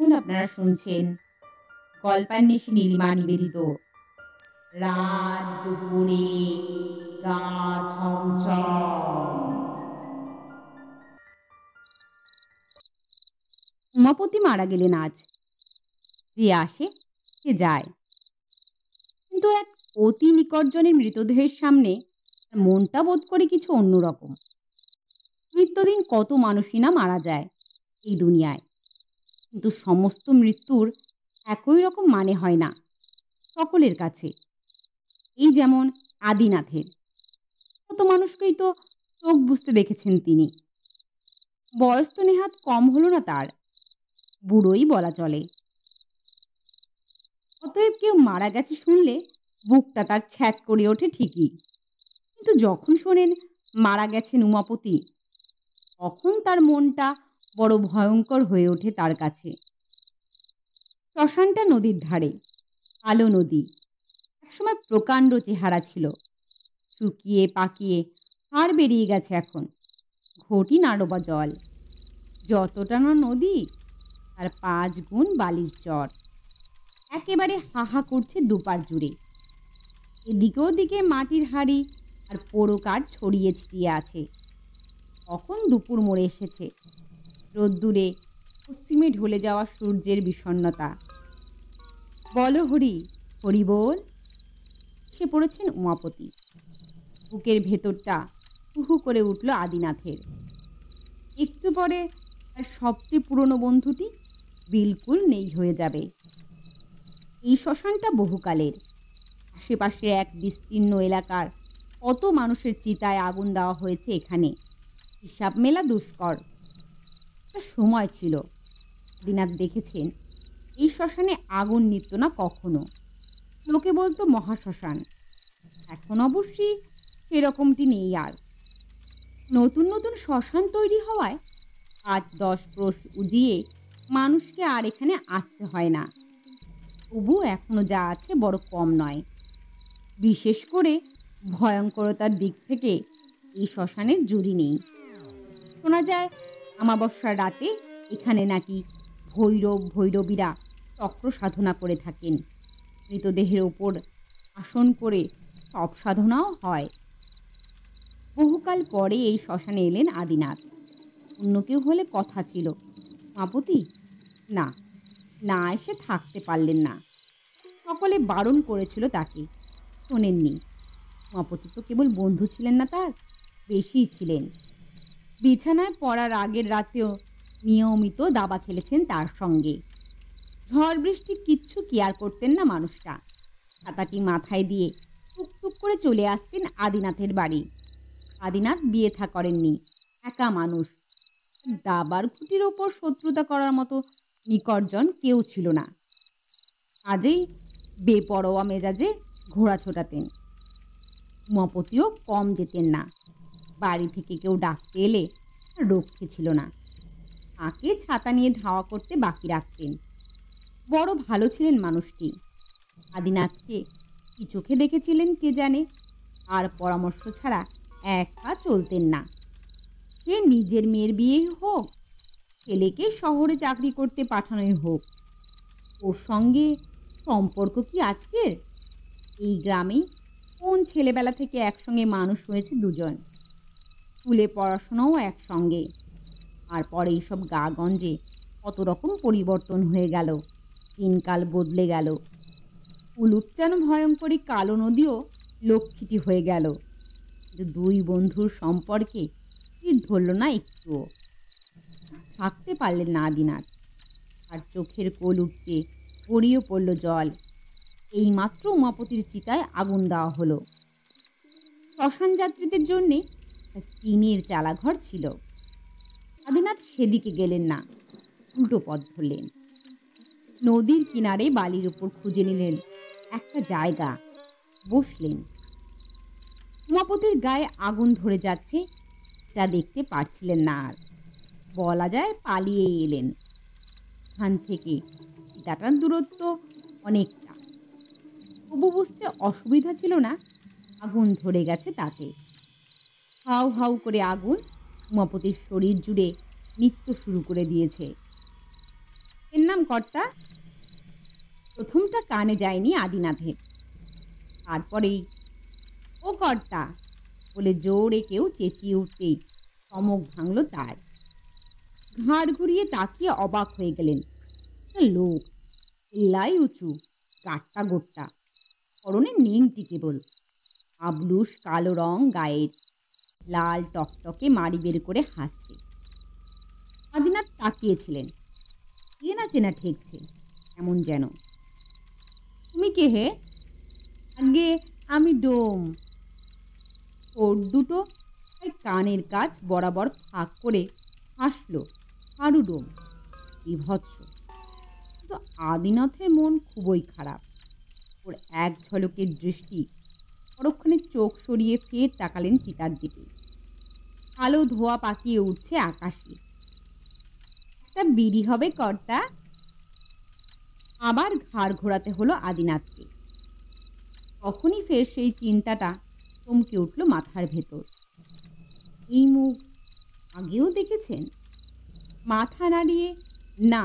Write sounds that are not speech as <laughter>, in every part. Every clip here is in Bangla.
এখন আপনারা শুনছেন? গল্পান্বেষী নীলিমা নিবেদিত। রাত দুপুরে উমাপতি মারা গেলেন আজ। যে আসে, সে যায়। কিন্তু এক অতি নিকটজনের মৃতদেহের সামনে মনটা বোধ করে কিছু অন্যরকম। নিত্যদিন কত মানুষই না মারা যায় এই দুনিয়ায়। কিন্তু সমস্ত মৃত্যুর একই রকম মানে হয় না সকলের কাছে। এই যেমন আদিনাথের। কত মানুষকেই তো চোখ বুঝতে দেখেছেন তিনি। বয়স তো নেহাত কম হলো না তার। বুড়োই বলা চলে। অতএব কেউ মারা গেছে শুনলে বুকটা তার ছ্যাত করে ওঠে ঠিকই। কিন্তু যখন শোনেন, মারা গেছেন উমাপতি, তখন তার মনটা বড় ভয়ঙ্কর হয়ে ওঠে তার কাছে। শ্মশানটা নদীর ধারে, কালো নদী। একসময় প্রকাণ্ড চেহারা ছিল। শুকিয়ে পাকিয়ে হাড় বেরিয়ে গেছে এখন। ঘটি নাড়বা জল। যতটা না নদী আর পাঁচ গুণ বালির চর। একেবারে হাহা করছে দুপার জুড়ে। এদিকে ওদিকে মাটির হাড়ি আর পোড়ো কাঠ ছড়িয়ে ছিটিয়ে আছে। কখন দুপুর মোড়ে এসেছে? রোদ্দুরে পশ্চিমে ঢলে যাওয়া সূর্যের বিষণ্নতা বলো হরি হরি বল। সে পড়েছেন উমাপতি। বুকের ভেতরটা হুহু করে উঠল আদিনাথের। একটু পরে তার সবচেয়ে পুরনো বন্ধুটি বিলকুল নেই হয়ে যাবে। এই শ্মশানটা বহুকালের। আশেপাশে এক বিস্তীর্ণ এলাকার কত মানুষের চিতায় আগুন দেওয়া হয়েছে এখানে? হিসাব মেলা দুষ্কর। একটা সময় ছিল। দিনাথ দেখেছেন, এই শ্মশানে আগুন নিত না কখনো? লোকে বলতো মহাশ্মশান। এখন অবশ্যই সেরকমটি নেই আর। নতুন নতুন শ্মশান তৈরি হওয়ায় আজ দশ ক্রোশ উজিয়ে মানুষকে আর এখানে আসতে হয় না। তবু এখনও যা আছে বড় কম নয়। বিশেষ করে ভয়ঙ্করতার দিক থেকে এই শ্মশানের জুড়ি নেই। শোনা যায় আমাবস্যার রাতে এখানে নাকি ভৈরব ভৈরবীরা চক্র সাধনা করে থাকেন। মৃতদেহের ওপর আসন করে সব সাধনাও হয়। বহুকাল পরে এই শ্মশানে এলেন আদিনাথ। অন্য কেউ হলে কথা ছিল। মাপতি? না না এসে থাকতে পারলেন না। সকলে বারণ করেছিল তাকে। শোনেননি। মাপতি তো কেবল বন্ধু ছিলেন না তার, বেশিই ছিলেন। বিছানায় পড়ার আগের রাতেও নিয়মিত দাবা খেলেছেন তার সঙ্গে। ঝড় বৃষ্টি কিচ্ছু কেয়ার করতেন না মানুষটা। ছাতাটি মাথায় দিয়ে টুকটুক করে চলে আসতেন আদিনাথের বাড়ি। আদিনাথ বিয়ে থা করেননি, একা মানুষ। দাবার খুঁটির ওপর শত্রুতা করার মতো নিকটজন কেউ ছিল না। আজই বেপরোয়া মেজাজে ঘোড়া ছোটাতেন। উমাপতিও কম যেতেন না। বাড়ি থেকে কেউ ডাকতে এলে রক্ষে ছিল না। তাকে ছাতা নিয়ে ধাওয়া করতে বাকি রাখতেন। বড় ভালো ছিলেন মানুষটি। আদিনাথকে কি চোখে দেখেছিলেন কে জানে? আর পরামর্শ ছাড়া এক চলতেন না। সে নিজের মেয়ের বিয়েই হোক, ছেলেকে শহরে চাকরি করতে পাঠানোই হোক। ওর সঙ্গে সম্পর্ক কি আজকের? এই গ্রামেই কোন ছেলেবেলা থেকে একসঙ্গে মানুষ হয়েছে দুজন? স্কুলে পড়াশোনাও একসঙ্গে। আর পরে এইসব গা-গঞ্জে কত রকম পরিবর্তন হয়ে গেল, দিনকাল বদলে গেল। উলুপচান ভয়ঙ্করী কালো নদীও লক্ষ্মীটি হয়ে গেল। দুই বন্ধুর সম্পর্কে তীর ধরল না একটুও। থাকতে পারলেন না আদিনাথ আর চোখের কোল উপচে গড়িয়ে পড়ল জল। এইমাত্র উমাপতির চিতায় আগুন দেওয়া হলো। শ্মশান যাত্রীদের জন্যে টিনের চালাঘর ছিল। আদিনাথ সেদিকে গেলেন না, উল্টো পথ ধরলেন। নদীর কিনারে বালির উপর খুঁজে নিলেন একটা জায়গা, বসলেন। উমাপতির গায়ে আগুন ধরে যাচ্ছে তা দেখতে পারছিলেন না আর। বলা যায় পালিয়ে এলেন। ওখান থেকে সীতাটার দূরত্ব অনেকটা। তবু বুঝতে অসুবিধা ছিল না, আগুন ধরে গেছে তাতে। হাউ হাউ করে আগুন উমাপতির শরীর জুড়ে নৃত্য শুরু করে দিয়েছে। এর নাম কর্তা? প্রথমটা কানে যায়নি আদিনাথের। তারপরেই, ও কর্তা, বলে জোরে কেউ চেঁচিয়ে উঠতেই চমক ভাঙল তার। ঘাড় ঘুরিয়ে তাকিয়ে অবাক হয়ে গেলেন। লোক, এল্লাই উঁচু, গাট্টা গোট্টা, পরনে নেংটি কেবল আবলুস কালো রং, গায়ের লাল টকটকে মাড়ি বের করে হাসছে। আদিনাথ তাকিয়েছিলেন। কে না চেনা ঠেকছে, এমন যেন। তুমি কে হে? আগে আমি ডোম। ওর দুটো কানের কাজ বরাবর ফাঁক করে হাসলো হারু ডোম। বিভৎস। কিন্তু আদিনাথের মন খুবই খারাপ। ওর এক ঝলকের দৃষ্টি পরক্ষণে চোখ সরিয়ে ফের তাকালেন চিতার দিকে। আলো ধোয়া পাকিয়ে উঠছে আকাশে। একটা বিড়ি হবে, কর্তা। আবার ঘাড় ঘোরাতে হলো আদিনাথকে। তখনই ফের সেই চিন্তাটা চমকে উঠল মাথার ভেতর। এই মুখ আগেও দেখেছেন? মাথা নাড়িয়ে না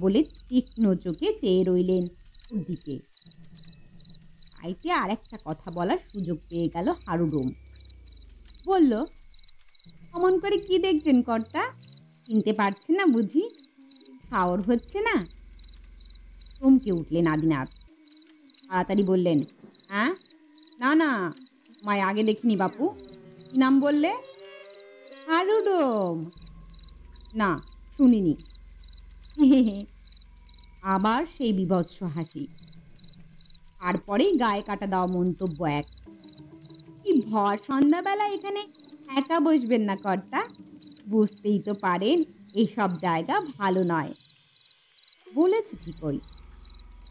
বলে তীক্ষ্ণ চোখে চেয়ে রইলেন ওর দিকে আর একটা কথা বলার সুযোগ পেয়ে গেল হারুডোম। বলল অমন করে কি দেখছেন কর্তা? চিনতে পারছেন না বুঝি? খাওয়ার হচ্ছে না? চমকে উঠলেন আদিনাথ। তাড়াতাড়ি বললেন হ্যাঁ না না মায় আগে দেখিনি বাপু। কি নাম বললে? হারুডোম। না, শুনিনি। <laughs> আবার সেই বিভৎস হাসি। তারপরেই গায়ে কাটা দেওয়া মন্তব্য এক। কি ভর সন্ধ্যাবেলা এখানে? একা বসবেন না কর্তা। বুঝতেই তো পারেন, এইসব জায়গা ভালো নয়। বলেছে ঠিকই।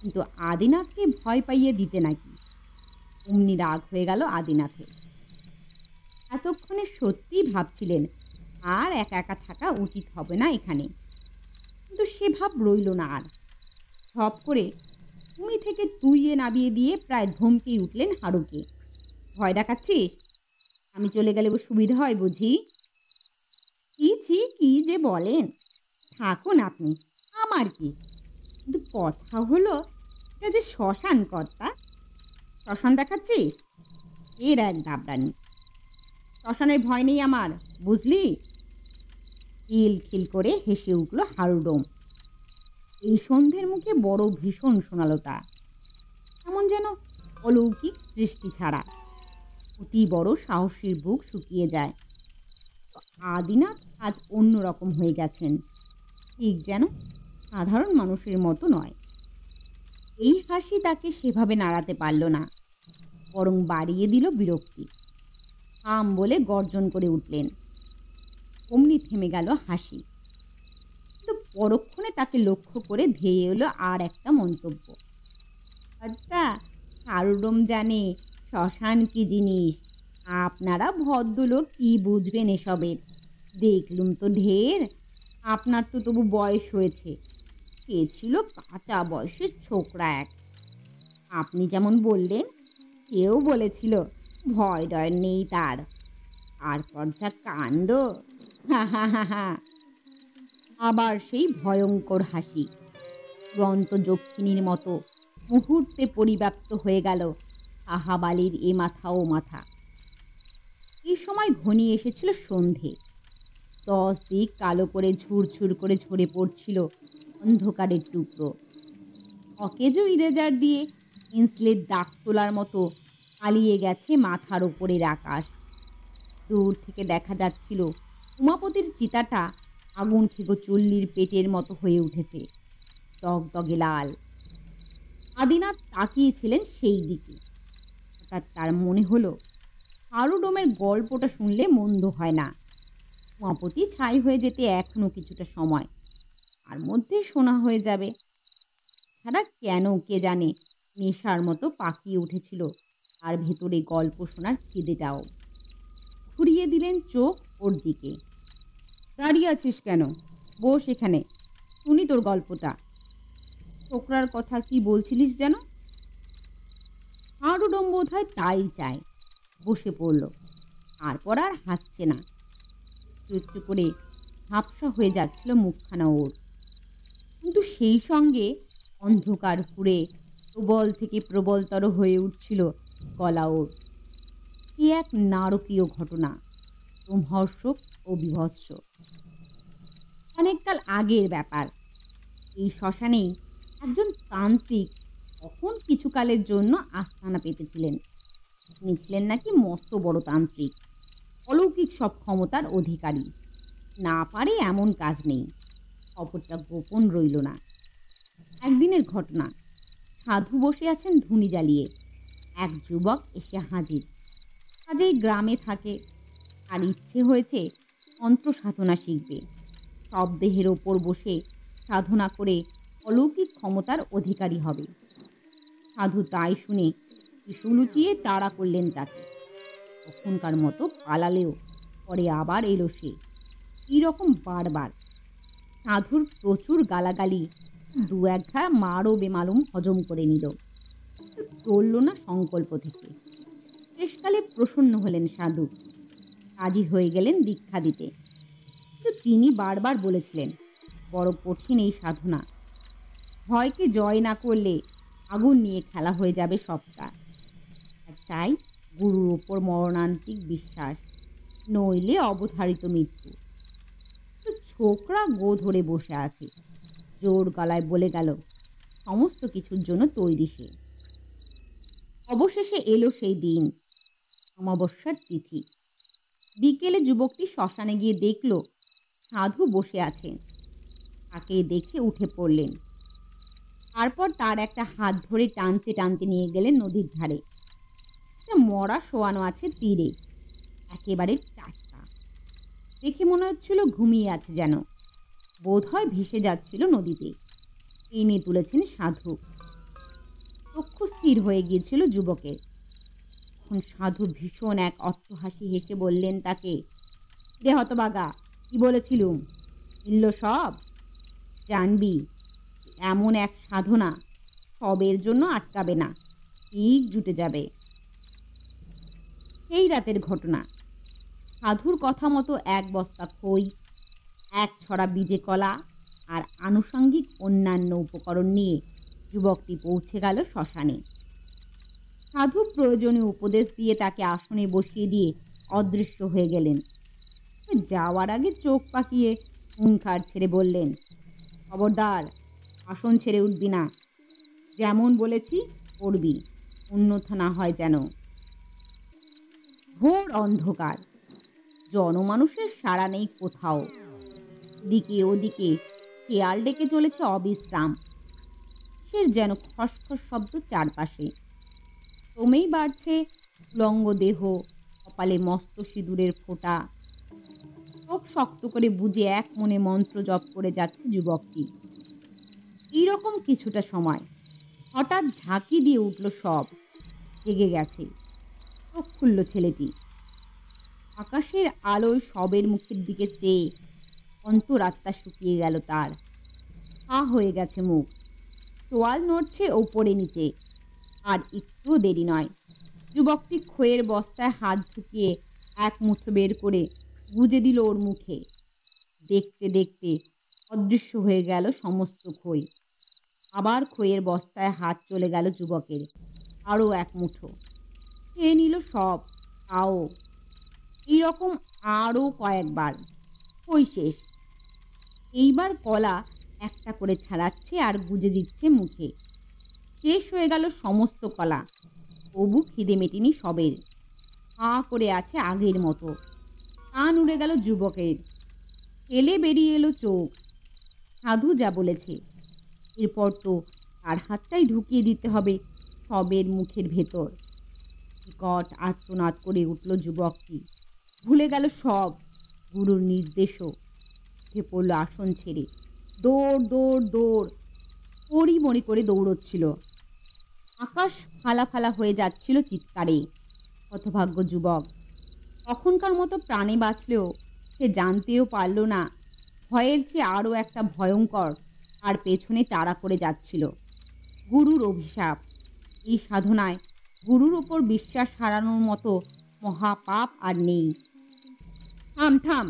কিন্তু আদিনাথকে ভয় পাইয়ে দিতে নাকি? অমনি রাগ হয়ে গেল আদিনাথের এতক্ষণে সত্যিই ভাবছিলেন, আর একা একা থাকা উচিত হবে না এখানে। কিন্তু সে ভাব রইল না আর। সব করে তুমি থেকে তুইয়ে নাবিয়ে দিয়ে প্রায় ধমকেই উঠলেন হারুকে। ভয় দেখাচ্ছিস? আমি চলে গেলে সুবিধা হয় বুঝি? কি ছি, কি যে বলেন? থাকুন আপনি, আমার কি? কিন্তু কথা হলো এটা যে শ্মশান কর্তা। শ্মশান দেখাচ্ছিস? এর এক দাবরানি শ্মশানের ভয় নেই আমার, বুঝলি? খিল খিল করে হেসে উঠল হারুডোম। এই সন্ধ্যের মুখে বড় ভীষণ শোনালো তা এমন যেন অলৌকিক দৃষ্টি ছাড়া। অতি বড় সাহসীর বুক শুকিয়ে যায়। আদিনাথ আজ অন্যরকম হয়ে গেছেন। ঠিক যেন সাধারণ মানুষের মতো নয়। এই হাসি তাকে সেভাবে নাড়াতে পারল না, বরং বাড়িয়ে দিল বিরক্তি। আম বলে গর্জন করে উঠলেন। অমনি থেমে গেল হাসি। কিন্তু পরক্ষণে তাকে লক্ষ্য করে ধেয়ে এলো আর একটা মন্তব্য। আচ্ছা হারুডম জানে শ্মশান কি জিনিস? আপনারা ভদ্রলোক কি বুঝবেন এসবের দেখলুম তো ঢের। আপনার তো তবু বয়স হয়েছে। সে ছিল কাঁচা বয়সের ছোকরা এক। আপনি যেমন বললেন কেউ বলেছিল, ভয় ডয় নেই তার। তারপর যা কাণ্ড আবার সেই ভয়ঙ্কর হাসি। গ্রন্থ যক্ষিণীর মতো মুহূর্তে পরিব্যাপ্ত হয়ে গেল। আহাবালির এ মাথা ও মাথা। এই সময় ঘনিয়ে এসেছিল সন্ধে। দশ দিক কালো করে ঝুরঝুর করে ঝরে পড়ছিল অন্ধকারের টুকরো। অকেজো ইরেজার দিয়ে পেন্সিলের দাগ তোলার মতো পালিয়ে গেছে মাথার ওপরের আকাশ। দূর থেকে দেখা যাচ্ছিল উমাপতির চিতাটা আগুন খেগো চল্লির পেটের মতো হয়ে উঠেছে। দগদগে লাল। আদিনাথ তাকিয়েছিলেন সেই দিকে। হঠাৎ তার মনে হলো হারুডোমের গল্পটা শুনলে মন্দ হয় না। উমাপতি ছাই হয়ে যেতে এখনও কিছুটা সময় আর মধ্যে শোনা হয়ে যাবে। ছাড়া কেন কে জানে, নেশার মতো পাকিয়ে উঠেছিল আর ভেতরে গল্প শোনার খিদেটাও ঘুরিয়ে দিলেন চোখ ওর দিকে। দাঁড়িয়ে আছিস কেন? বস এখানে। শুনি তোর গল্পটা। ছোকরার কথা কি বলছিলিস যেন? হাড়ুডম বোধ হয় তাই চায়। বসে পড়ল। তারপর আর হাসছে না। একটু করে হাফসা হয়ে যাচ্ছিল মুখখানা ওর। কিন্তু সেই সঙ্গে অন্ধকার ফুরে প্রবল থেকে প্রবলতর হয়ে উঠছিল গলা ওর। কি এক নারকীয় ঘটনা রোমহর্ষক ও বিভৎস। অনেককাল আগের ব্যাপার। এই শ্মশানেই একজন তান্ত্রিক তখন কিছুকালের জন্য আস্থানা পেতেছিলেন। তিনি ছিলেন নাকি মস্ত বড় তান্ত্রিক, অলৌকিক সব ক্ষমতার অধিকারী। না পারে এমন কাজ নেই, খবরটা গোপন রইল না। একদিনের ঘটনা, সাধু বসে আছেন ধুনি জ্বালিয়ে। এক যুবক এসে হাজির। কাজেই গ্রামে থাকে আর ইচ্ছে হয়েছে মন্ত্র সাধনা শিখবে। সব দেহের ওপর বসে সাধনা করে অলৌকিক ক্ষমতার অধিকারী হবে। সাধু তাই শুনে শিশু লুচিয়ে তাড়া করলেন তাকে। তখনকার মতো পালালেও পরে আবার এলো সে। এইরকম বারবার। সাধুর প্রচুর গালাগালি দু এক ঘা মারও বেমালুম হজম করে নিল। টলল না সংকল্প থেকে। শেষকালে প্রসন্ন হলেন সাধু। রাজি হয়ে গেলেন দীক্ষা দিতে। কিন্তু তিনি বারবার বলেছিলেন, বড় কঠিন এই সাধনা। ভয়কে জয় না করলে আগুন নিয়ে খেলা হয়ে যাবে সবটা। আর চাই গুরুর ওপর মরণান্তিক বিশ্বাস, নইলে অবধারিত মৃত্যু। ছোকরা গো ধরে বসে আছে। জোর গলায় বলে গেল, সমস্ত কিছুর জন্য তৈরি সে। অবশেষে এলো সেই দিন, অমাবস্যার তিথি। বিকেলে যুবকটি শ্মশানে গিয়ে দেখল, সাধু বসে আছেন। তাকে দেখে উঠে পড়লেন। তারপর তার একটা হাত ধরে টানতে টানতে নিয়ে গেলেন নদীর ধারে। মরা শোয়ানো আছে তীরে, একেবারে টাটকা। দেখে মনে হচ্ছিল ঘুমিয়ে আছে যেন। বোধ হয় ভেসে যাচ্ছিল নদীতে। এনে তুলেছেন সাধু। চক্ষু স্থির হয়ে গিয়েছিল যুবকের। তখন সাধু ভীষণ এক অট্টহাসি হেসে বললেন তাকে, রে হতবাগা কি বলেছিলুম? মিলল সব? জানবি? এমন এক সাধনা সবের জন্য আটকাবে না, ঠিক জুটে যাবে। সেই রাতের ঘটনা। সাধুর কথা মতো এক বস্তা খই, এক ছড়া বীজে কলা আর আনুষঙ্গিক অন্যান্য উপকরণ নিয়ে যুবকটি পৌঁছে গেল শ্মশানে। সাধু প্রয়োজনীয় উপদেশ দিয়ে তাকে আসনে বসিয়ে দিয়ে অদৃশ্য হয়ে গেলেন। যাওয়ার আগে চোখ পাকিয়ে হুঙ্কার ছেড়ে বললেন, খবরদার আসন ছেড়ে উঠবি না। যেমন বলেছি, করবি অন্যথা না হয় যেন। ঘোর অন্ধকার। জনমানুষের সাড়া নেই কোথাও। দিকে ওদিকে খেয়াল ডেকে চলেছে অবিশ্রাম। সে যেন খসখস শব্দ চারপাশে। ক্রমেই বাড়ছে লঙ্গ দেহ, কপালে মস্ত সিঁদুরের ফোঁটা। চোখ শক্ত করে বুঝে এক মনে মন্ত্র জপ করে যাচ্ছে যুবকটি। এইরকম কিছুটা সময় হঠাৎ ঝাঁকি দিয়ে উঠল সব। জেগে গেছে। চোখ খুলল ছেলেটি। আকাশের আলোয় সবের মুখের দিকে চেয়ে অন্তরাত্মা শুকিয়ে গেল তার। হা হয়ে গেছে মুখ। তোয়াল নড়ছে ওপরে নিচে। আর একটু দেরি নয়। যুবকটি খয়ের বস্তায় হাত ঢুকিয়ে এক মুঠো বের করে গুজে দিল ওর মুখে। দেখতে দেখতে অদৃশ্য হয়ে গেল সমস্ত খই আবার খইয়ের বস্তায় হাত চলে গেল যুবকের। আরও এক মুঠো। খেয়ে নিল সব, তাও। এইরকম আরও কয়েকবার। খই শেষ? এইবার কলা একটা করে ছাড়াচ্ছে আর গুজে দিচ্ছে মুখে। শেষ হয়ে গেল সমস্ত কলা। তবু খিদে মেটেনি সবের। হা করে আছে আগের মতো। কান উড়ে গেল যুবকের। ফেলে বেরিয়ে এলো চোখ। সাধু যা বলেছে। এরপর তো তার হাতটাই ঢুকিয়ে দিতে হবে সবের মুখের ভেতর। বিকট আর্তনাদ করে উঠল যুবকটি। ভুলে গেল সব, গুরুর নির্দেশও। উঠে পড়ল আসন ছেড়ে। দৌড় দৌড় দৌড়। মরি করে দৌড়চ্ছিল। আকাশ ফালা ফালা হয়ে যাচ্ছিল চিৎকারে। হতভাগ্য যুবক, তখনকার মতো প্রাণে বাঁচলেও সে জানতেও পারল না, ভয়ের চেয়ে আরও একটা ভয়ঙ্কর আর পেছনে তাড়া করে যাচ্ছিল। গুরুর অভিশাপ। এই সাধনায় গুরুর ওপর বিশ্বাস হারানোর মতো মহাপাপ আর নেই। থাম থাম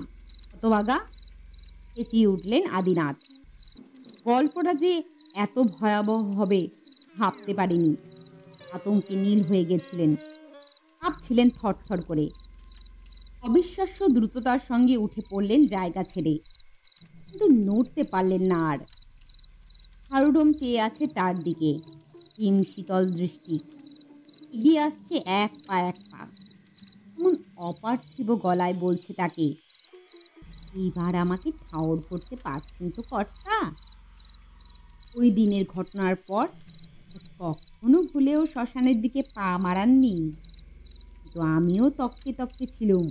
হতভাগা চেঁচিয়ে উঠলেন আদিনাথ। গল্পটা যে এত ভয়াবহ হবে ভাবতে পারিনি। আতঙ্কে নীল হয়ে গেছিলেন। কাঁপছিলেন থরথর করে। অবিশ্বাস্য দ্রুততার সঙ্গে উঠে পড়লেন জায়গা ছেড়ে। কিন্তু নড়তে পারলেন না আর। হারুডম চেয়ে আছে তার দিকে। হিম শীতল দৃষ্টি। এগিয়ে আসছে এক পা এক পা। এমন অপার্থিব গলায় বলছে তাকে এইবার আমাকে ঠাওর করতে পারছেন তো কর্তা? ওই দিনের ঘটনার পর কখনো ভুলেও শ্মশানের দিকে পা মারাননি। কিন্তু আমিও তককে তককে ছিলুম।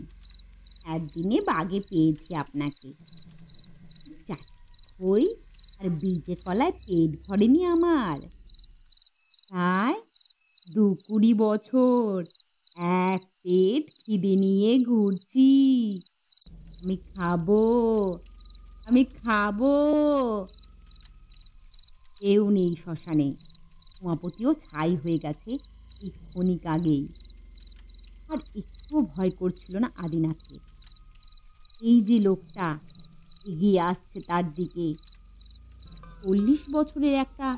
একদিনে বাগে পেয়েছি আপনাকে। যাক, ওই আর বীজে কলায় পেট ভরেনি আমার। তাই দু কুড়ি বছর এক পেট খিদে নিয়ে ঘুরছি। আমি খাব আমি খাব। কেউ নেই শ্মশানে। উমাপতিও ছাই হয়ে গেছে এই ক্ষণিক আগেই আর একটুও ভয় করছিল না আদিনাথকে। এই যে লোকটা এগিয়ে আসছে তার দিকে। চল্লিশ বছরের একটা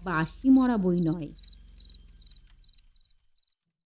বাসি মরা বই নয়।